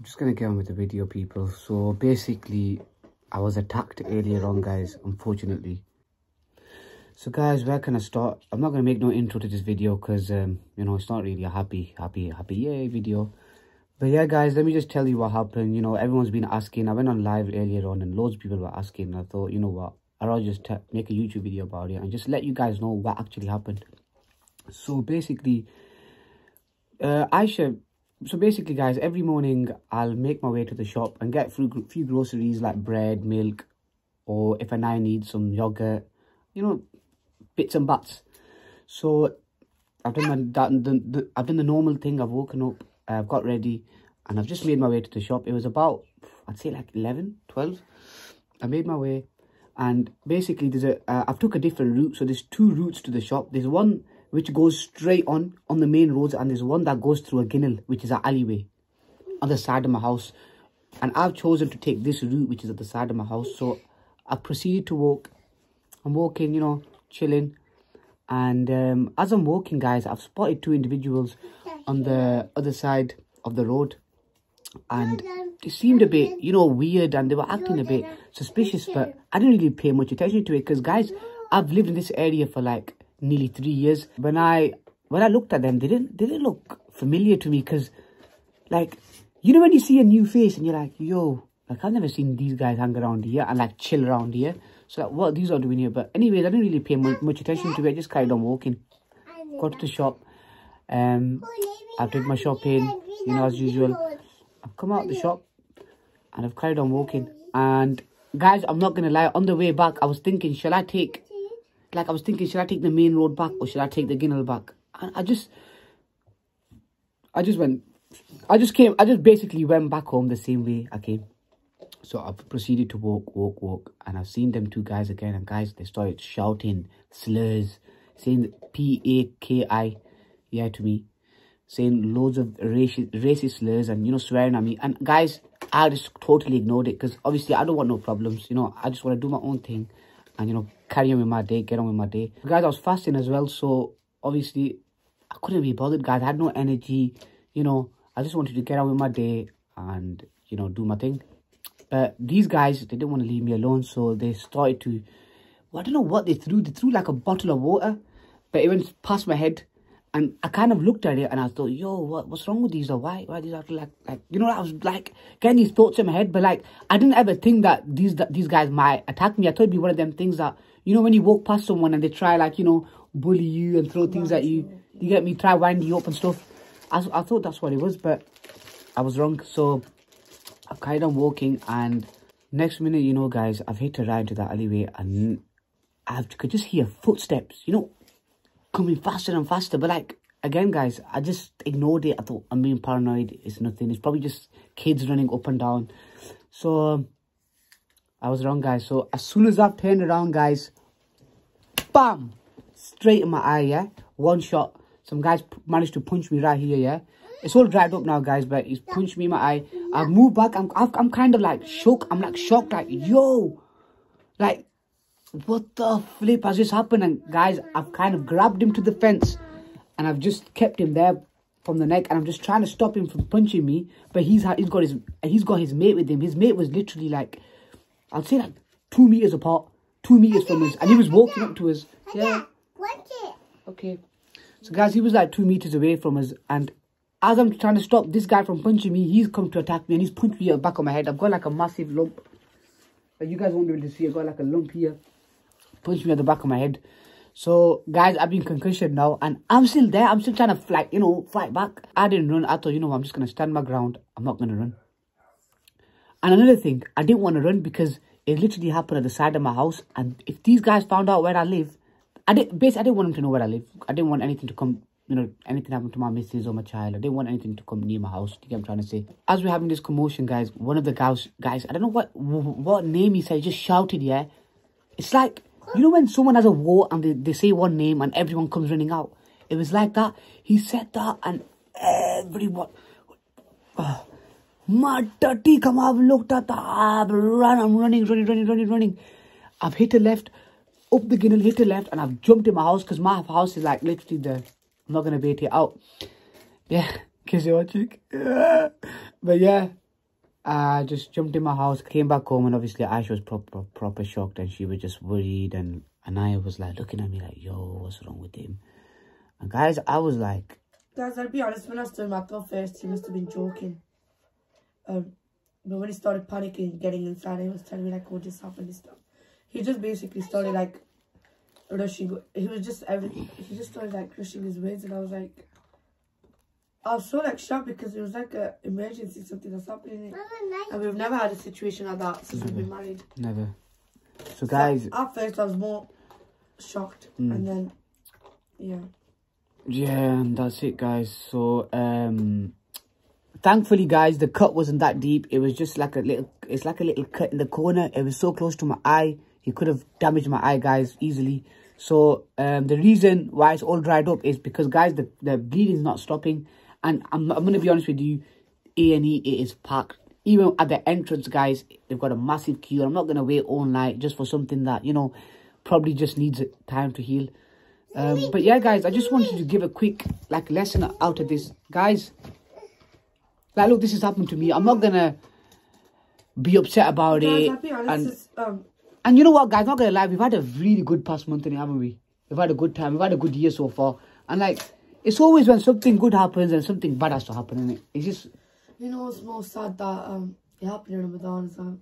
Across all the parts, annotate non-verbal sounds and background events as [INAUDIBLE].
I'm just gonna get on with the video, people. So basically, I was attacked earlier on, guys, unfortunately. So guys, where can I start? I'm not gonna make no intro to this video because um, you know, it's not really a happy, happy, happy yay video. But yeah, guys, let me just tell you what happened. You know, everyone's been asking. I went on live earlier on and loads of people were asking. I thought, you know what, I'll just make a YouTube video about it and just let you guys know what actually happened. So basically, uh, Aisha so basically guys every morning i'll make my way to the shop and get a few groceries like bread milk or if i now need some yogurt you know bits and bats. So i've done my that the, the, i've done the normal thing. I've woken up i've got ready and i've just made my way to the shop. It was about i'd say like 11 12 i made my way and basically there's a uh, i've took a different route. So there's two routes to the shop. There's one which goes straight on on the main roads and there's one that goes through a ginnel which is an alleyway on the side of my house. And i've chosen to take this route which is at the side of my house. So i proceeded to walk. I'm walking you know chilling. And um, as i'm walking guys i've spotted two individuals on the other side of the road. And it seemed a bit you know weird and they were acting a bit suspicious but i didn't really pay much attention to it because guys i've lived in this area for like nearly three years. When I when I looked at them, they didn't they didn't look familiar to me because, like, you know when you see a new face and you're like, yo, like I've never seen these guys hang around here and like chill around here. So like, what these are doing here? But anyways, I didn't really pay much, attention to it. I just carried on walking. Got to the shop. Um, I did my shopping, you know, as usual. I've come out the shop and I've carried on walking. And guys, I'm not gonna lie. On the way back, I was thinking, shall I take like I was thinking, should I take the main road back or should I take the Ginnel back? And I just, I just went, I just came, I just basically went back home the same way I came. So I've proceeded to walk, walk, walk, and I've seen them two guys again, and guys, they started shouting slurs, saying P-A-K-I, yeah, to me, saying loads of racist, racist slurs and, you know, swearing at me. And guys, I just totally ignored it because obviously I don't want no problems, you know, I just want to do my own thing and, you know, carry on with my day, get on with my day. Guys, I was fasting as well, so obviously I couldn't be bothered, guys. I had no energy, you know. I just wanted to get on with my day and, you know, do my thing. But these guys, they didn't want to leave me alone, so they started to... Well, I don't know what they threw. They threw like a bottle of water, but it went past my head. And I kind of looked at it and I thought, yo, what, what's wrong with these? Why, why these are like, like, you know, I was like getting these thoughts in my head, but like, I didn't ever think that these, that these guys might attack me. I thought it'd be one of them things that you know when you walk past someone and they try like you know bully you and throw things at you you get me try wind you up and stuff. I, I thought that's what it was but i was wrong. So i carried on walking and next minute you know guys i've hit a ride to that alleyway and i could just hear footsteps you know coming faster and faster. But like again guys i just ignored it. I thought i'm being paranoid. It's nothing. It's probably just kids running up and down. So I was wrong, guys. So as soon as I turned around, guys, bam, straight in my eye, yeah? One shot. Some guys managed to punch me right here, yeah? It's all dried up now, guys, but he's punched me in my eye. I've moved back. I'm, I'm kind of like shook. I'm like shocked, like, yo. Like, what the flip has just happened? And guys, I've kind of grabbed him to the fence and I've just kept him there from the neck and I'm just trying to stop him from punching me. But he's he's got his he's got his mate with him. His mate was literally like I'd say like two meters apart, two meters from us, and he was walking up to us. Yeah. Okay. So guys, he was like two meters away from us, and as I'm trying to stop this guy from punching me, he's come to attack me, and he's punched me at the back of my head. I've got like a massive lump. you guys won't be able to see. I've got like a lump here. Punched me at the back of my head. So, guys, I've been concussion now, and I'm still there. I'm still trying to, fight, you know, fight back. I didn't run. I thought, you know, I'm just going to stand my ground. I'm not going to run. And another thing, I didn't want to run because it literally happened at the side of my house. And if these guys found out where I live, I didn't basically I didn't want them to know where I live. I didn't want anything to come, you know, anything happen to my missus or my child. I didn't want anything to come near my house. You get what I'm trying to say? As we're having this commotion, guys, one of the guys, guys, I don't know what what name he said, he just shouted, yeah. It's like you know when someone has a war and they, they say one name and everyone comes running out. It was like that. He said that and everyone. [SIGHS] Oh, come I've looked at the I've run, I'm running, running, running, running, running. I've hit a left, up the ginnel, hit a left, and I've jumped in my house because my house is like literally there. I'm not gonna bait it out. Yeah, [LAUGHS] because you're. [LAUGHS] But yeah, I just jumped in my house, came back home, and obviously Aisha was proper proper shocked, and she was just worried, and Anaya was like looking at me like, "Yo, what's wrong with him?" And guys, I was like, Guys, I'll be honest, when I started my thought first, he must have been joking. Um, but when he started panicking, getting inside, he was telling me like what just happened and stuff. He just basically started like rushing. He was just everything. He just started like rushing his words, and I was like, I was so like shocked because it was like a emergency, something that's happening, and we've never had a situation like that since we've been married. never. So guys, So at first, I was more shocked, and then yeah. yeah, and that's it, guys. So um, thankfully, guys, the cut wasn't that deep. It was just like a little. It's like a little cut in the corner. It was so close to my eye. He could have damaged my eye, guys, easily. So um, the reason why it's all dried up is because, guys, the the bleeding is not stopping. And I'm I'm gonna be honest with you, A and E it is packed. Even at the entrance, guys, they've got a massive queue. I'm not gonna wait all night just for something that you know probably just needs time to heal. Um, but yeah, guys, I just wanted to give a quick like lesson out of this, guys. Like, look, this has happened to me. I'm not gonna be upset about Guys, it. Honest. and it's, um, and you know what, guys? Not gonna lie, we've had a really good past month, innit, haven't we? We've had a good time. We've had a good year so far. And like, it's always when something good happens and something bad has to happen, innit? It's just you know, it's more sad that um, it happened in Ramadan as well.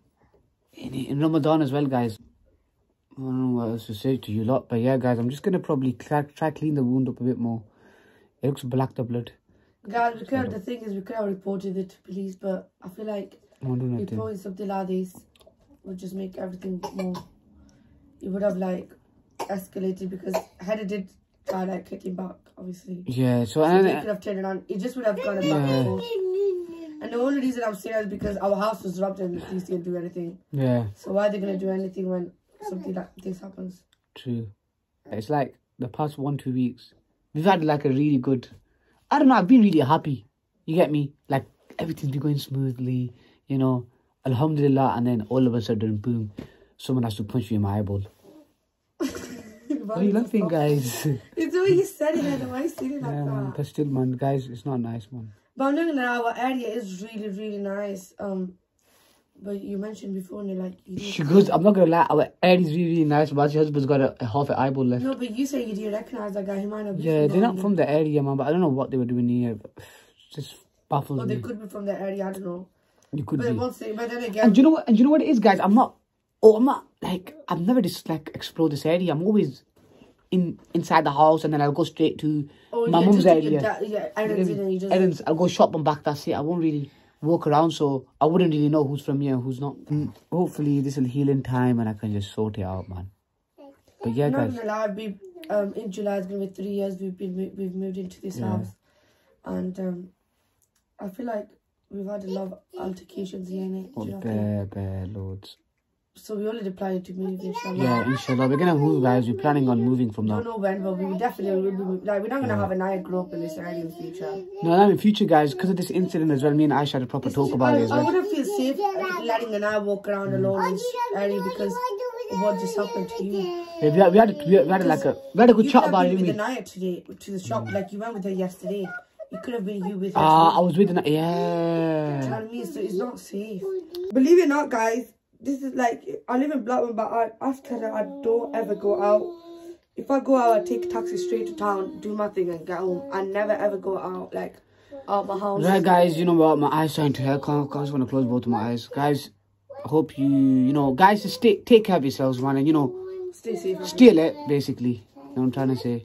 in, in Ramadan as well, guys. I don't know what else to say to you lot, but yeah, guys, I'm just gonna probably try, try clean the wound up a bit more. It looks black, the blood. Guys, we could have, the thing is, we could have reported it to police, but I feel like I won't do nothing. reporting something like this would just make everything more. It would have like escalated because Hader did try like hitting back, obviously. Yeah, so So and they could have turned around. It just would have gone back and forth. And the only reason I'm saying that is because our house was robbed and the police didn't do anything. yeah, So why are they gonna do anything when something like this happens? true. It's like the past one two weeks, we've had like a really good. I don't know. I've been really happy. You get me? Like everything's been going smoothly. You know, Alhamdulillah, and then all of a sudden, boom, someone has to punch you in my eyeball. [LAUGHS] What are you laughing, guys? [LAUGHS] It's the way you said it, and why you saying it like yeah, man, that? but still, man, guys, it's not nice, man. But I'm not gonna lie, our area is really, really nice. Um, but you mentioned before, and you're like, you She goes, I'm not gonna lie, our air is really, really nice, but your husband's got a, a half an eyeball left. no, but you say you didn't recognize that guy. He might not be. yeah, they're not area. from the area, man, but I don't know what they were doing here. [SIGHS] Just baffles Or they me. could be from the area. I don't know. You could But be. once they, but then again, And do you know what? And do you know what it is, guys? I'm not. Oh, I'm not like I've never just like explored this area. I'm always in inside the house, and then I'll go straight to oh, my yeah, mum's area. yeah, errands. Errands, I'll go shop and back. That's it. I won't really walk around, so I wouldn't really know who's from here and who's not. Mm, hopefully, this will heal in time, and I can just sort it out, man. But yeah, guys. gonna lie, we um in July it's gonna be three years we've been we've moved into this Yeah. house, and um I feel like we've had a lot of altercations here in it. Oh, Do you know what I mean? bare, bare loads. So we already planning to move, inshallah. Yeah, inshallah. We're gonna move, guys. We're planning on moving from now. Don't now. know when, but we definitely will be like we're not gonna have Anaya grow up in this area in the future. No, no, in the future, guys, because of this incident as well, me and Aisha had a proper talk about I, it as I wouldn't feel safe uh, letting Anaya walk around alone in this area because of what just happened to you. Yeah, we had, we had, we had, we had like a, we had a good You chat about it, been didn't with we? the night today to the shop, like you went with her yesterday. It could have been you with her. Ah, today. I was with the, yeah. tell me so it's not safe. Believe it or not, guys, this is like I live in Blackburn, but I asked her I don't ever go out. If I go out, I take a taxi straight to town, do my thing, and get home. I never ever go out like out my house. Right, guys, you know what? My eyes starting to hurt. I just want to close both of my eyes. Guys, I hope you, you know, guys, stay, take care of yourselves, man, and, you know, Stay safe. stay alert, basically. You know what I'm trying to say?